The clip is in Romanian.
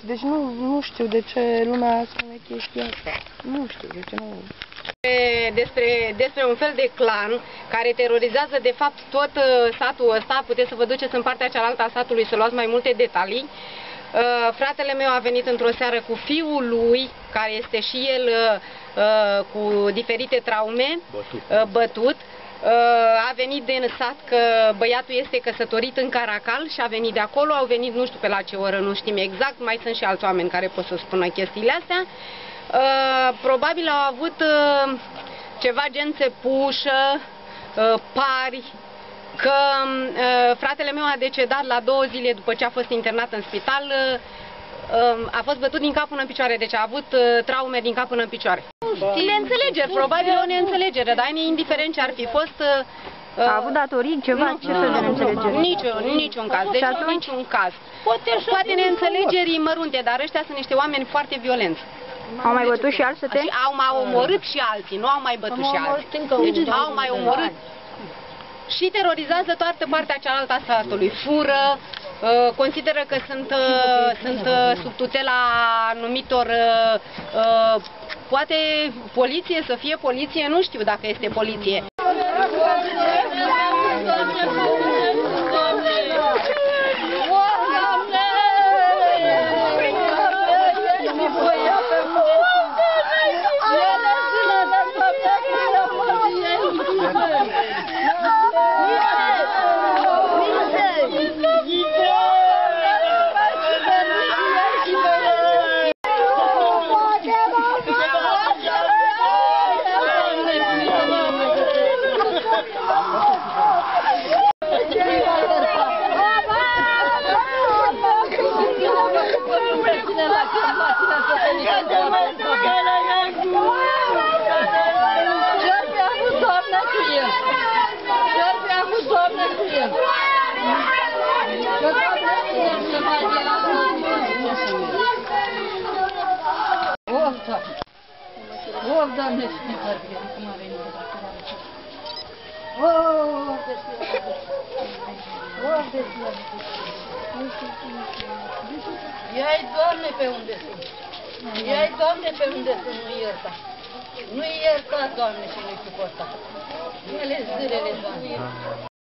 Deci nu, nu știu de ce lumea spune chestia asta. Nu știu de ce nu... despre, despre un fel de clan care terorizează de fapt tot uh, satul ăsta. Puteți să vă duceți în partea cealaltă a satului să luați mai multe detalii. Uh, fratele meu a venit într-o seară cu fiul lui, care este și el uh, cu diferite traume, bătut. bătut. A venit din sat că băiatul este căsătorit în Caracal și a venit de acolo, au venit nu știu pe la ce oră, nu știm exact, mai sunt și alți oameni care pot să spună chestiile astea. Uh, probabil au avut uh, ceva gen țepușă, uh, pari, că uh, fratele meu a decedat la două zile după ce a fost internat în spital, uh, uh, a fost bătut din cap până în picioare, deci a avut uh, traume din cap până în picioare. Le înțelegeri, probabil o neînțelegere, dar indiferent ce ar fi fost... Uh, a avut datorii, ceva, nu, ce fel de neînțelegere? Niciun, niciun caz, deci atunci... niciun caz. Poate, Poate neînțelegeri mărunte, dar ăștia sunt niște oameni foarte violenți. Au mai bătut și alții săteni? Au mai omorât și alții, nu au mai bătut și alții. Au mai omorât și terorizează toată partea cealaltă a satului. Fură, uh, consideră că sunt, uh, sunt uh, sub tutela anumitor, poate poliție să fie poliție, nu știu dacă este poliție. Oh, Doamne, și ne vorbim, cum a venit de acolo. Oh, Oh, Ia-i, Doamne, pe unde sunt. Ia-i, Doamne, pe unde sunt, nu ierta. Nu ierta, Doamne, și nu-i suporta. Ele zârele, Doamne.